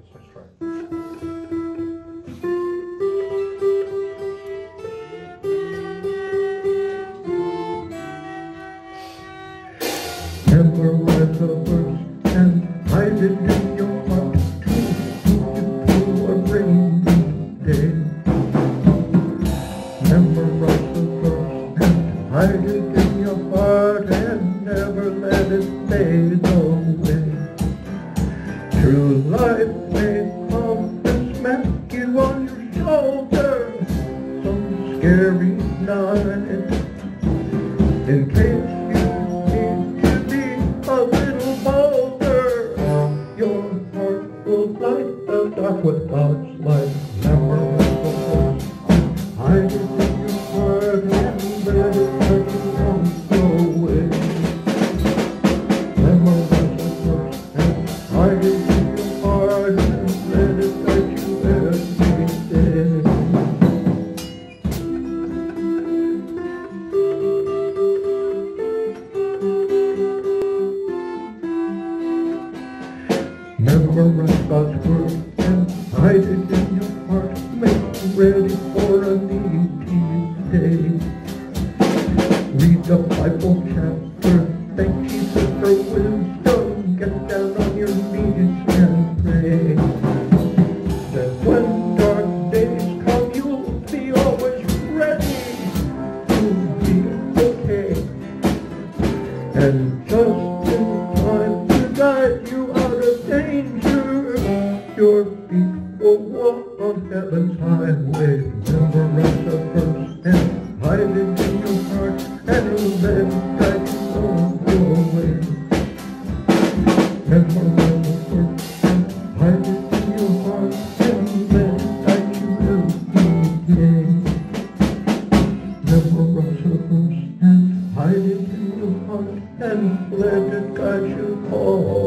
Let's try. Memorize the verse and hide it in your heart to a and hide it in your heart and never let it fade away. True life may come and smack you on your shoulder some scary night. In case you need to be a little bolder, your heart will light the dark with God's light. Never the it in your heart and it let you away. Never let the force and it Memorize God's word and hide it in your heart. Make ready for a need day. Read the Bible chapter. Thank Jesus for wisdom. Get down on your knees and pray. That when dark days come, you'll be always ready to be okay. And just in time to guide you on heaven's highway. Memorize the verse and hide it in your heart and let it guide you on your way. Memorize the verse and hide it in your heart and let guide you every day. Memorize the verse and hide it in your heart and let it guide you all